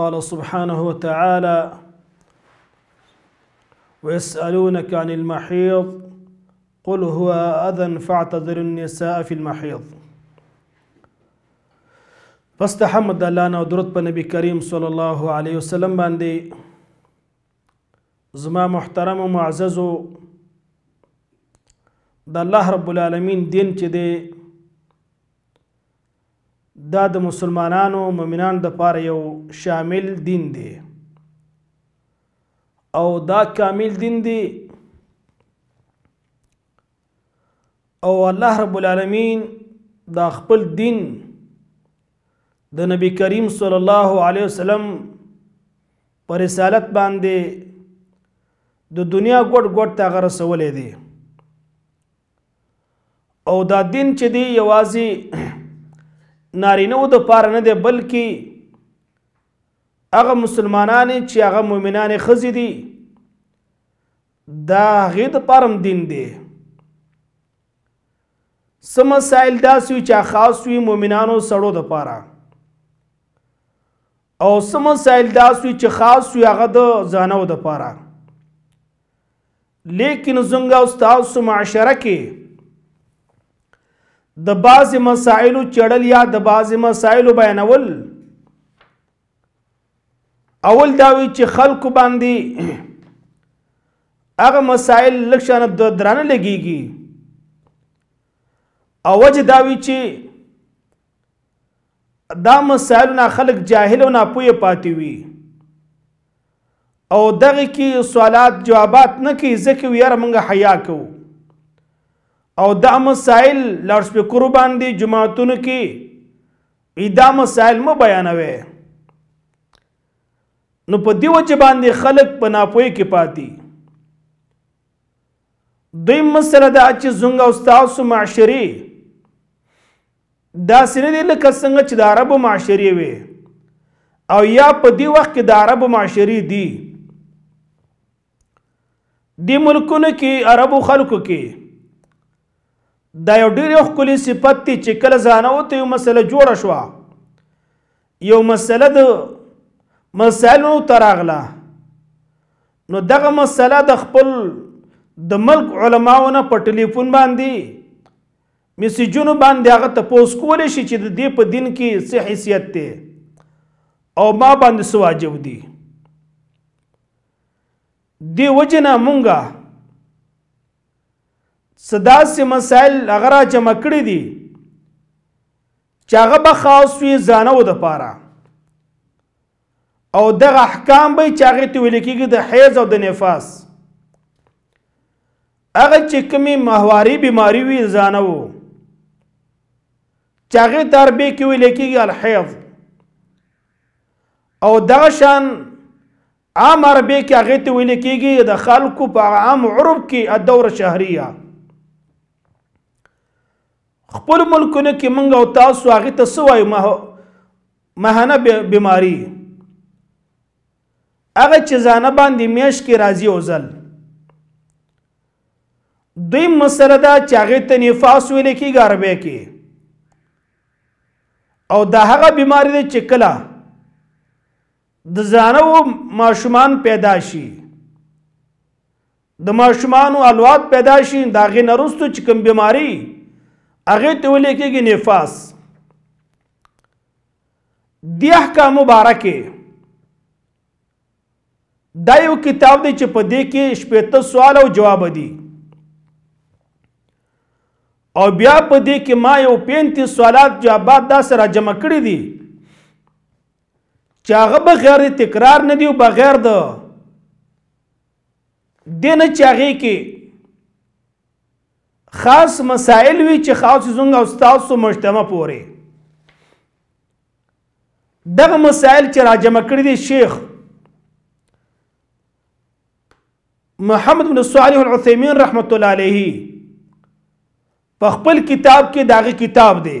قال سبحانه وتعالى ويسألونك عن المحيض قل هو أذن فاعتذر النساء في المحيض پس د حمد الله نه درود په نبی کریم صلی الله علیه وسلم باندې زما محترم او معزز د الله رب العالمین دین چې دی دا د مسلمانانو مؤمنانو د پاره یو شامل دین دی او دا کامل دین دی او الله رب العالمین دا خپل دین د نبی کریم صلی الله علیه وسلم پر رسالت باندې د دنیا ګډ ګډ ته غره سولې دي او دا دین چې دی یوازې نارینه د پاره نه دی بلکې هغه مسلمانان چې هغه مؤمنان خزې دي دا هغه د پرم دین دی سم مسائل داسې چې خاص وي مؤمنانو سړو د پاره او سم مسائل داسې چې خاص وي هغه د ځانو د پاره لیکن زنګ او تاسو معاشره کې د باز مسائل چړل یا د باز مسائل بیانول اول دا وی چې خلق باندې هغه مسائل لکشان د درانه لګيږي او وجه دا وی چې دا مسائل نه خلق جاهل او ناپوه پاتې وي او دغه کې سوالات جوابات نه کوي ځکه ویره موږ حیا کوو او دا مسائل لارډ سپیکر باندې جماعتونو کې دا مسائل مو بیانوي نو په دیو چې باندې خلک په ناپوهي کې پاتې دوی مسله دا چې زنګ او تاسو معاشري داسې نه دی لکه څنګه چې د عربو معاشرې وي او یا په دې وخت کې د عربو معاشرې دي د ملکونو کې عربو خلکو کې دا یو ډیر یو خپل صفت دی چې کله ځانه او ته یو مسله جوړه شو یو مسله د مسالو تراغله نو دغه مسله د خپل د ملک علماونه په ټلیفون باندې میسجونو باندې هغه تپوس کولی شي چې د دې په دین کې څه حیثیت دی او ما باندې څه واجب دي دی وجه نه مونږه صداسې مسائل هغه را جمع کړي دي چې هغه به خاص وي ځانو د پاره او دغه احکام به چې هغه ته ویل کېږي د حیض او د نفاس هغه چې کومې ماهواري بیماری وي زانه وو چې هغه تربیه کې ویل کېږي الحیض او دا شان عام عربی کې هغه ته ویل کېږي د خلکو په عام عرب کې الدور شهریه خپل ملکونه کې منګ او تاسو هغه ته سوای ما مهانه بیماری هغه چې ځانه باندې میش کې راځي او ځل دوی مسله دا چې هغه ته نفاس ویل کې غربه کې او دا هغه بیماری ده چې کله د ځانو ماشومان پیدا شي د ماشومانو الواد پیدا شي دا غي نرستو چې کوم بیماری هغه ته ولې کېږي نفاس دی احکام مبارکه دا یو کتاب دی چې په دې کې شپږ سوال او جواب دي او بیا په دې کې ما یو 35 سوالات جوابات دا سره جمع کړی دي چې هغه بغیر تکرار نه دی او بغیر د دنه چې هغه کې خاص مسائل وی چې خاص زونږ او تاسو مجتمع پورې دغه مسائل چې راجم کړی دی شیخ محمد بن صالح العثیمین رحمت الله علیه په خپل کتاب کې داغه کتاب دی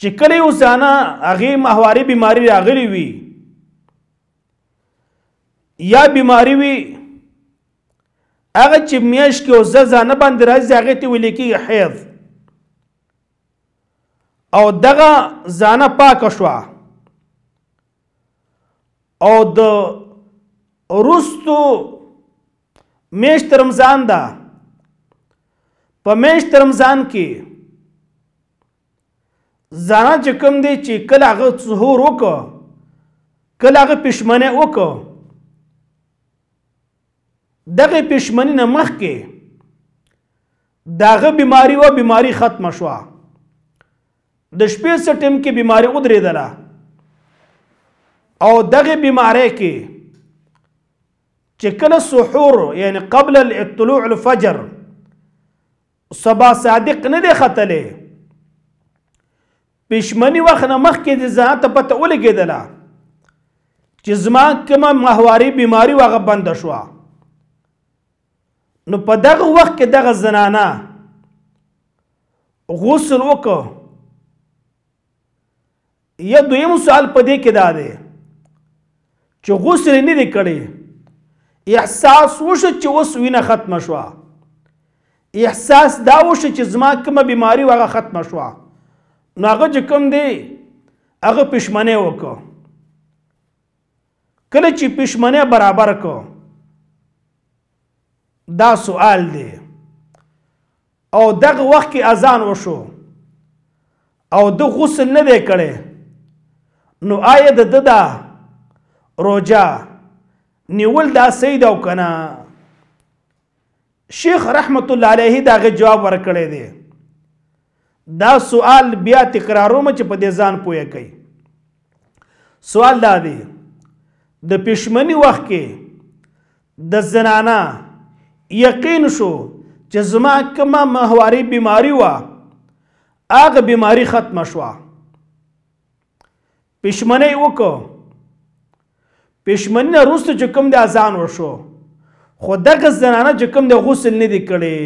چې کله یو ځانه هغه ماهواري بیماری راغلی وي یا بیماری وي هغه چې میاش کې او ځانه باندې راځي هغه ته ویل کېږي حیض او دغه ځانه پاک شو او د رستو میشت رمضان ده په میشت رمضان کې ځان چې کوم دی چې کله هغه سحور وکړه کله هغه پښمنه وکړه دغه پښمنی نه مخکې داغه بیماری و بیماری ختم شوه د شپې سټیم کې بیماری ودرېدله او دغه بیماری کې چې کله سحور یعنی قبل الطلوع الفجر سبا صادق نه دی ختلې پښمنی وخت نه مخکې د ځان ته پته ولګېدله چې زما کومه ماهواري بیماری وغه بند شو نو په دغه وخت کې دغه زنانه غسل وکړه یا دویم سوال په دې کې دا دی چې غسل نه دی کړی احساس وشو چې اوس وینه ختمه شوه احساس دا وشو چې زما کومه بیماری وغه ختمه شوه نو هغه چې کوم دی هغه پښمنه وکړه کله چې پښمنه برابر کو دا سوال دی او دغه وخت کې اذان وشو او د غسل نه دی کړي نو آیا د د دا روجا نیول دا سید او کنه شیخ رحمت الله علیه دا غ جواب ورکړی دی دا سوال بیا تکراروم چې په دې ځان پوهه کوي سوال دا دی د پښمنی وخت کې د زنانا یقین شو چې زما کومه مهواري بیماری و هغه بیماری ختم شوه پښمنه یې وکړو پښمنه روسته چې کوم د اذان وشو خو دغه زنانه چې کوم د غسل نه دی کړي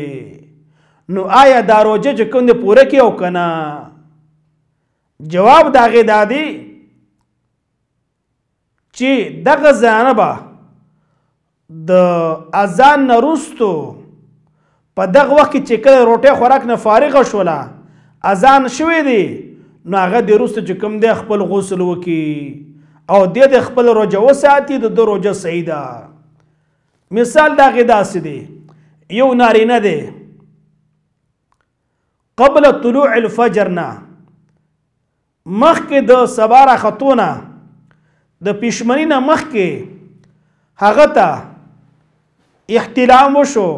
نو آیا دا روزه چې کوم د پوره کې او کنه جواب داغه دادی چې دغه زنانه به د اذان نه وروسته په دغه وخت کې چې کله روټۍ خوراک نه فارغه شوله اذان شوی دی نو هغه د وروسته چې کوم دی خپل غسل وکړي او دې د خپل روجه وساتي د دو روجه صحیح ده مثال دا غدا سي دي یو نارینه دی قبل طلوع الفجر نه مخکې د سبا راختو نه د پیشمنی نه مخکې هغه ته احتلام وشو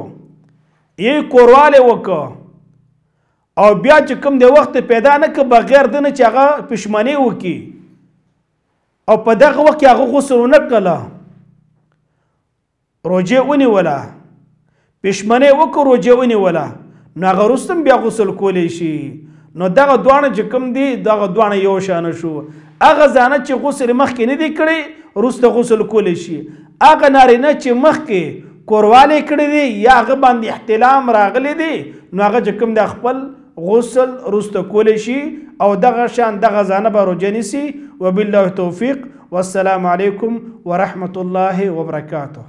یې کورواله وکړه او بیا چې کوم د وخت پیدا نه ک بغیر د نه چې هغه پښمنه وکي او په دغه وخت هغه غسل نه کړه روجه ونیوله پښمنه وکړو روجه ونیوله نو هغه رستم بیا غسل کولی شي نو دغه دوانه چې کوم دی دغه دوانه یو شان شو هغه ځانه چې غسل مخکې نه دی کړی رسته غسل کولی شي هغه نارینه چې مخکې کورواله کړی دی یا هغه باندې احتلام راغلی دی نو هغه چې کوم د خپل غسل رست کول شي او دغه شان دغه ځانه به روجه نیسي وبالله توفیق والسلام علیکم ورحمت الله وبرکاته